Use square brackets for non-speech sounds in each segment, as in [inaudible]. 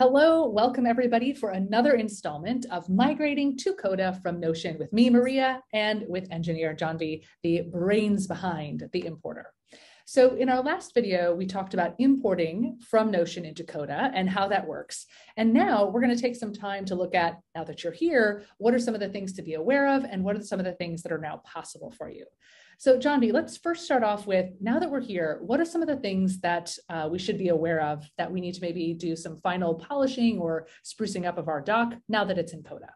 Hello, welcome everybody for another installment of Migrating to Coda from Notion with me, Maria, and with engineer Janvi, the brains behind the importer. So in our last video, we talked about importing from Notion into Coda and how that works. And now we're going to take some time to look at, now that you're here, what are some of the things to be aware of and what are some of the things that are now possible for you? So Janvi, let's first start off with, now that we're here, what are some of the things that uh, we should be aware of that we need to maybe do some final polishing or sprucing up of our doc now that it's in Coda?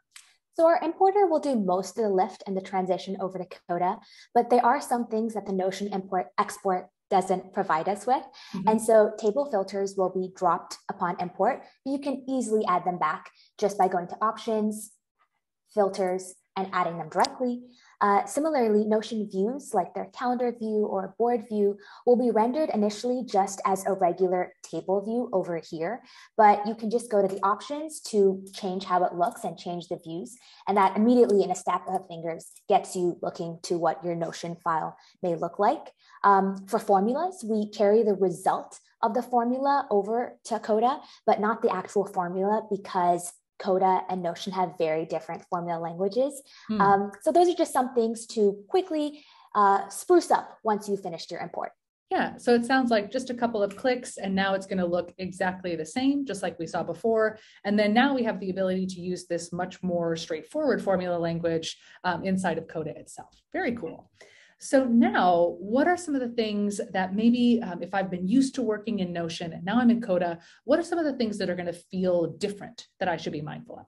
So our importer will do most of the lift and the transition over to Coda, but there are some things that the Notion import export doesn't provide us with. Mm-hmm. And so table filters will be dropped upon import. You can easily add them back just by going to options, filters, and adding them directly. Uh, similarly, Notion views like their calendar view or board view will be rendered initially just as a regular table view over here, but you can just go to the options to change how it looks and change the views. And that immediately in a snap of fingers gets you looking to what your Notion file may look like. Um, for formulas, we carry the result of the formula over to Coda, but not the actual formula because Coda and Notion have very different formula languages. Mm. Um, so those are just some things to quickly uh, spruce up once you've finished your import. Yeah, so it sounds like just a couple of clicks and now it's going to look exactly the same, just like we saw before. And then now we have the ability to use this much more straightforward formula language um, inside of Coda itself. Very cool. So now, what are some of the things that maybe um, if I've been used to working in Notion and now I'm in Coda, what are some of the things that are going to feel different that I should be mindful of?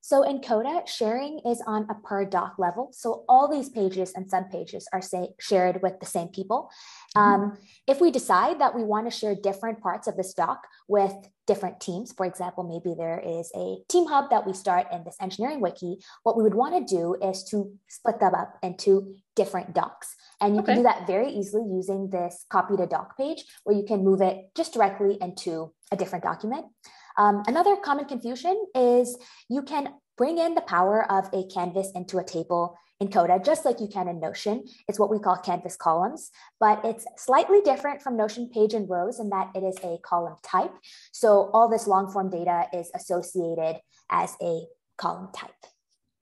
So in Coda, sharing is on a per doc level. So all these pages and subpages are say, shared with the same people. Mm-hmm. Um, if we decide that we want to share different parts of this doc with different teams, for example, maybe there is a team hub that we start in this engineering wiki, what we would want to do is to split them up into different docs. And you okay. can do that very easily using this copy to doc page where you can move it just directly into a different document. Um, another common confusion is you can bring in the power of a canvas into a table in Coda, just like you can in Notion. It's what we call canvas columns, but it's slightly different from Notion page and rows in that it is a column type. So all this long form data is associated as a column type.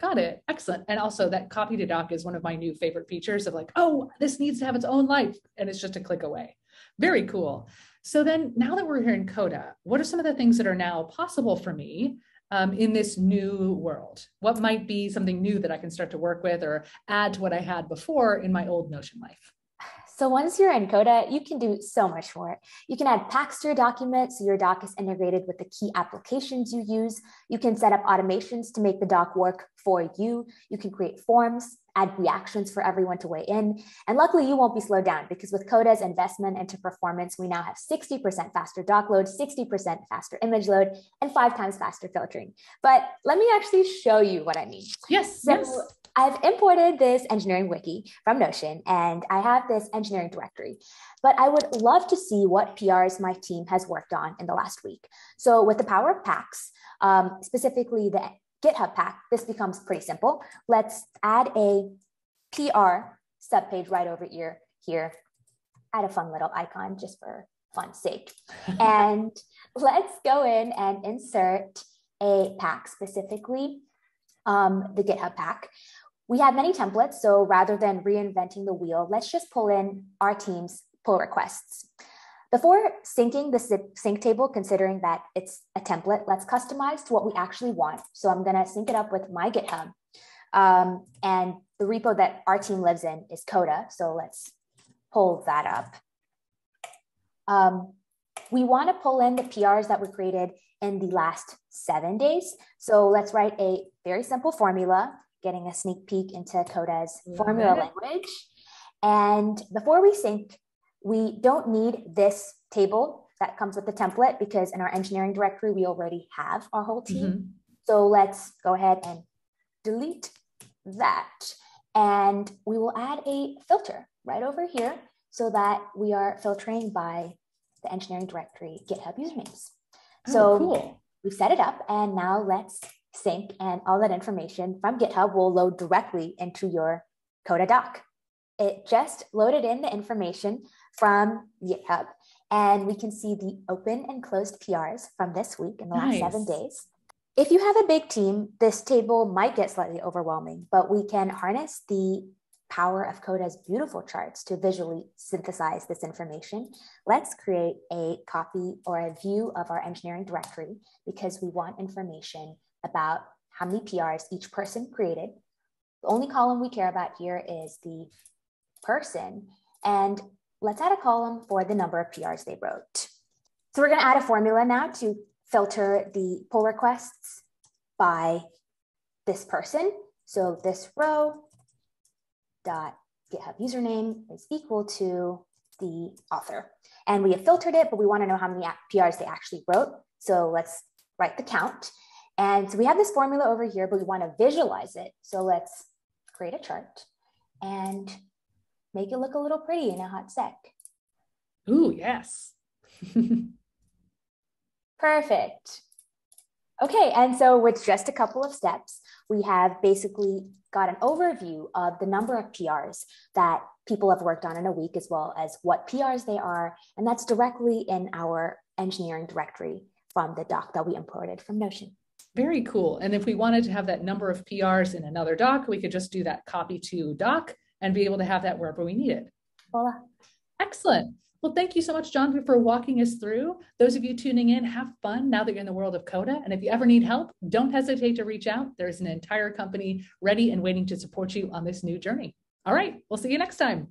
Got it. Excellent. And also that copy to doc is one of my new favorite features of like, oh, this needs to have its own life. And it's just a click away. Very cool. So then now that we're here in Coda, what are some of the things that are now possible for me um, in this new world? What might be something new that I can start to work with or add to what I had before in my old Notion life? So once you're in Coda, you can do so much more. You can add packs to your document so your doc is integrated with the key applications you use. You can set up automations to make the doc work for you. You can create forms, add reactions for everyone to weigh in. And luckily, you won't be slowed down because with Coda's investment into performance, we now have 60% faster doc load, 60% faster image load, and five times faster filtering. But let me actually show you what I mean. Yes. So yes. I've imported this engineering wiki from Notion and I have this engineering directory, but I would love to see what PRs my team has worked on in the last week. So with the power of packs, um, specifically the GitHub pack, this becomes pretty simple. Let's add a PR subpage right over here, here. Add a fun little icon just for fun sake. [laughs] and let's go in and insert a pack, specifically um, the GitHub pack. We have many templates, so rather than reinventing the wheel, let's just pull in our team's pull requests. Before syncing the sync table, considering that it's a template, let's customize to what we actually want. So I'm gonna sync it up with my GitHub. Um, and the repo that our team lives in is Coda. So let's pull that up. Um, we wanna pull in the PRs that were created in the last seven days. So let's write a very simple formula, getting a sneak peek into Coda's formula language. And before we sync, we don't need this table that comes with the template because in our engineering directory, we already have our whole team. Mm-hmm. So let's go ahead and delete that. And we will add a filter right over here so that we are filtering by the engineering directory GitHub usernames. Oh, so cool. we've set it up and now let's sync and all that information from GitHub will load directly into your Coda doc. It just loaded in the information from GitHub. and we can see the open and closed PRs from this week in the Nice. last seven days. If you have a big team, this table might get slightly overwhelming, but we can harness the power of Coda's beautiful charts to visually synthesize this information. Let's create a copy or a view of our engineering directory because we want information about how many PRs each person created. The only column we care about here is the person. And let's add a column for the number of PRs they wrote. So we're going to add a formula now to filter the pull requests by this person. So this row dot GitHub username is equal to the author. And we have filtered it, but we want to know how many PRs they actually wrote. So let's write the count. And so we have this formula over here, but we want to visualize it. So let's create a chart and make it look a little pretty in a hot sec. Ooh, yes. [laughs] Perfect. Okay, and so with just a couple of steps, we have basically got an overview of the number of PRs that people have worked on in a week, as well as what PRs they are. And that's directly in our engineering directory from the doc that we imported from Notion. Very cool. And if we wanted to have that number of PRs in another doc, we could just do that copy to doc and be able to have that wherever we need it. Voila. Excellent. Well, thank you so much, John, for walking us through. Those of you tuning in, have fun now that you're in the world of Coda. And if you ever need help, don't hesitate to reach out. There's an entire company ready and waiting to support you on this new journey. All right, we'll see you next time.